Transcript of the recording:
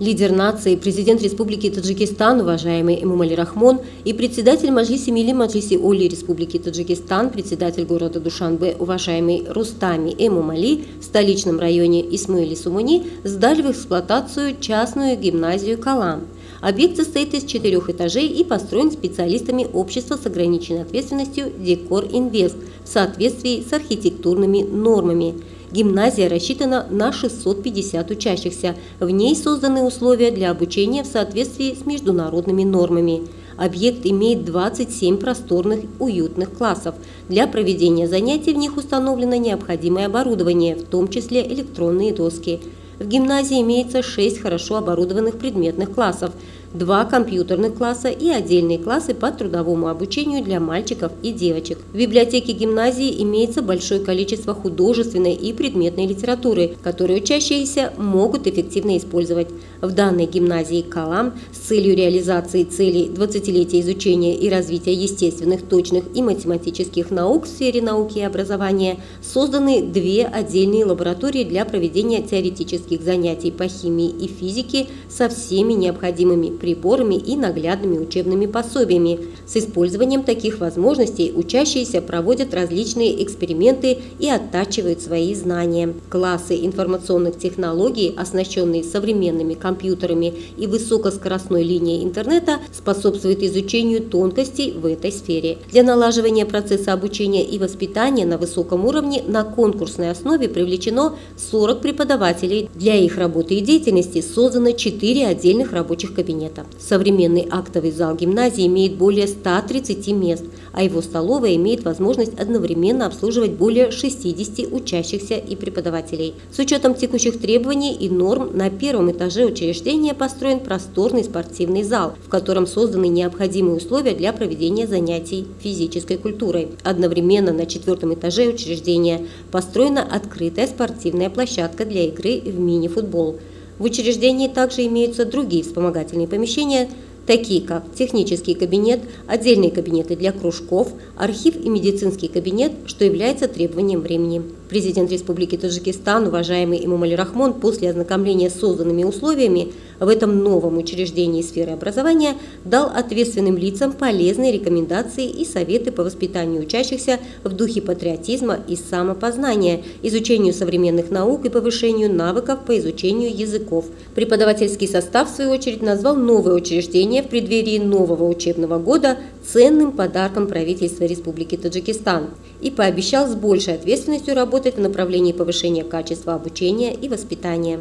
Лидер нации, президент Республики Таджикистан, уважаемый Эмумали Рахмон, и председатель Маджлиси Мили Маджлиси Оли Республики Таджикистан, председатель города Душанбе, уважаемый Рустами Эмумали в столичном районе Исмаили Сумуни сдали в эксплуатацию частную гимназию «Калам». Объект состоит из четырех этажей и построен специалистами общества с ограниченной ответственностью «Декор Инвест» в соответствии с архитектурными нормами – Гимназия рассчитана на 650 учащихся. В ней созданы условия для обучения в соответствии с международными нормами. Объект имеет 27 просторных уютных классов. Для проведения занятий в них установлено необходимое оборудование, в том числе электронные доски. В гимназии имеется 6 хорошо оборудованных предметных классов – два компьютерных класса и отдельные классы по трудовому обучению для мальчиков и девочек. В библиотеке гимназии имеется большое количество художественной и предметной литературы, которую учащиеся могут эффективно использовать. В данной гимназии «Калам» с целью реализации целей 20-летия изучения и развития естественных, точных и математических наук в сфере науки и образования созданы две отдельные лаборатории для проведения теоретических занятий по химии и физике со всеми необходимыми приборами и наглядными учебными пособиями. С использованием таких возможностей учащиеся проводят различные эксперименты и оттачивают свои знания. Классы информационных технологий, оснащенные современными компьютерами и высокоскоростной линией интернета, способствуют изучению тонкостей в этой сфере. Для налаживания процесса обучения и воспитания на высоком уровне на конкурсной основе привлечено 40 преподавателей. Для их работы и деятельности создано 4 отдельных рабочих кабинета кабинета. Современный актовый зал гимназии имеет более 130 мест, а его столовая имеет возможность одновременно обслуживать более 60 учащихся и преподавателей. С учетом текущих требований и норм на первом этаже учреждения построен просторный спортивный зал, в котором созданы необходимые условия для проведения занятий физической культурой. Одновременно на четвертом этаже учреждения построена открытая спортивная площадка для игры в мини-футбол – в учреждении также имеются другие вспомогательные помещения, такие как технический кабинет, отдельные кабинеты для кружков, архив и медицинский кабинет, что является требованием времени. Президент Республики Таджикистан, уважаемый Имамали Рахмон, после ознакомления с созданными условиями в этом новом учреждении сферы образования дал ответственным лицам полезные рекомендации и советы по воспитанию учащихся в духе патриотизма и самопознания, изучению современных наук и повышению навыков по изучению языков. Преподавательский состав, в свою очередь, назвал новое учреждение в преддверии нового учебного года ценным подарком правительства Республики Таджикистан и пообещал с большей ответственностью работать в направлении повышения качества обучения и воспитания.